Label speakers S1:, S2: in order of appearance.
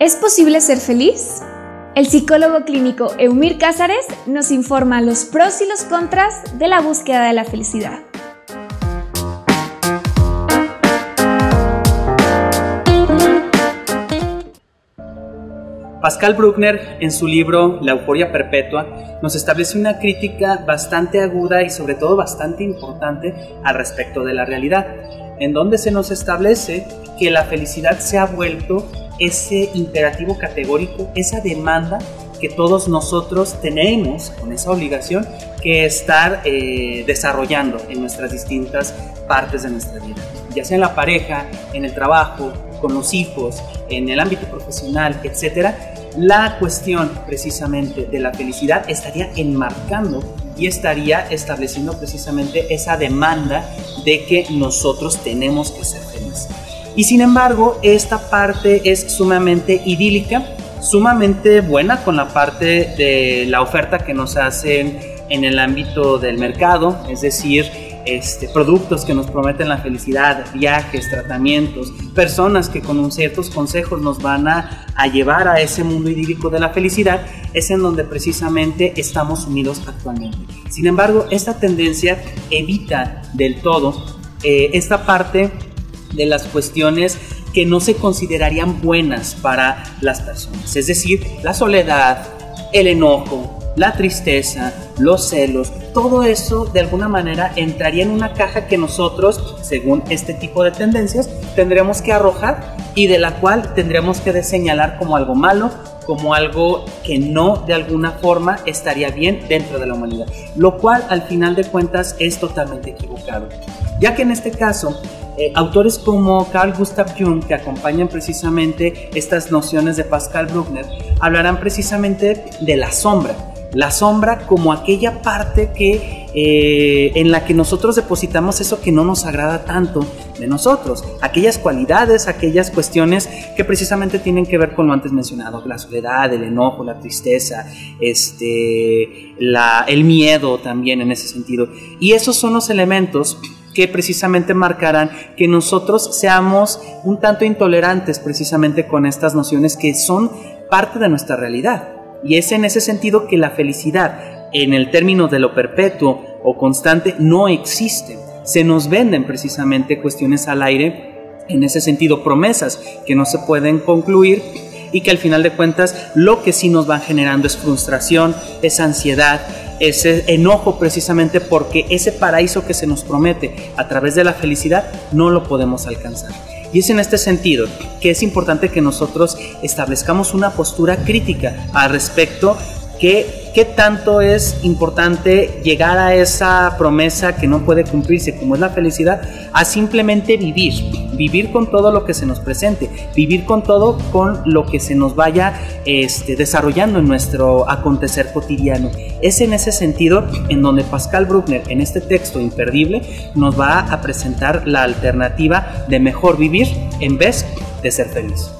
S1: ¿Es posible ser feliz? El psicólogo clínico Eumir Cázares nos informa los pros y los contras de la búsqueda de la felicidad.
S2: Pascal Bruckner, en su libro La euforia perpetua, nos establece una crítica bastante aguda y sobre todo bastante importante al respecto de la realidad, en donde se nos establece que la felicidad se ha vuelto ese imperativo categórico, esa demanda que todos nosotros tenemos con esa obligación que estar eh, desarrollando en nuestras distintas partes de nuestra vida, ya sea en la pareja, en el trabajo, con los hijos, en el ámbito profesional, etcétera. La cuestión precisamente de la felicidad estaría enmarcando y estaría estableciendo precisamente esa demanda de que nosotros tenemos que ser felices. Y sin embargo, esta parte es sumamente idílica, sumamente buena con la parte de la oferta que nos hacen en el ámbito del mercado, es decir, este, productos que nos prometen la felicidad, viajes, tratamientos, personas que con ciertos consejos nos van a, llevar a ese mundo idílico de la felicidad, es en donde precisamente estamos unidos actualmente. Sin embargo, esta tendencia evita del todo eh, esta parte de las cuestiones que no se considerarían buenas para las personas. Es decir, la soledad, el enojo, la tristeza, los celos, todo eso de alguna manera entraría en una caja que nosotros, según este tipo de tendencias, tendremos que arrojar y de la cual tendremos que señalar como algo malo, como algo que no de alguna forma estaría bien dentro de la humanidad, lo cual al final de cuentas es totalmente equivocado, ya que en este caso eh, autores como Carl Gustav Jung, que acompañan precisamente estas nociones de Pascal Bruckner, hablarán precisamente de la sombra. La sombra como aquella parte que, eh, en la que nosotros depositamos eso que no nos agrada tanto de nosotros, aquellas cualidades, aquellas cuestiones que precisamente tienen que ver con lo antes mencionado, la soledad, el enojo, la tristeza, este, el miedo también en ese sentido. Y esos son los elementos que precisamente marcarán que nosotros seamos un tanto intolerantes precisamente con estas nociones que son parte de nuestra realidad. Y es en ese sentido que la felicidad, en el término de lo perpetuo o constante, no existe. Se nos venden precisamente cuestiones al aire, en ese sentido promesas que no se pueden concluir y que al final de cuentas lo que sí nos van generando es frustración, es ansiedad, ese enojo precisamente porque ese paraíso que se nos promete a través de la felicidad no lo podemos alcanzar. Y es en este sentido que es importante que nosotros establezcamos una postura crítica al respecto que qué tanto es importante llegar a esa promesa que no puede cumplirse, como es la felicidad, a simplemente vivir, vivir con todo lo que se nos presente, vivir con todo con lo que se nos vaya este, desarrollando en nuestro acontecer cotidiano. Es en ese sentido en donde Pascal Bruckner, en este texto imperdible, nos va a presentar la alternativa de mejor vivir en vez de ser feliz.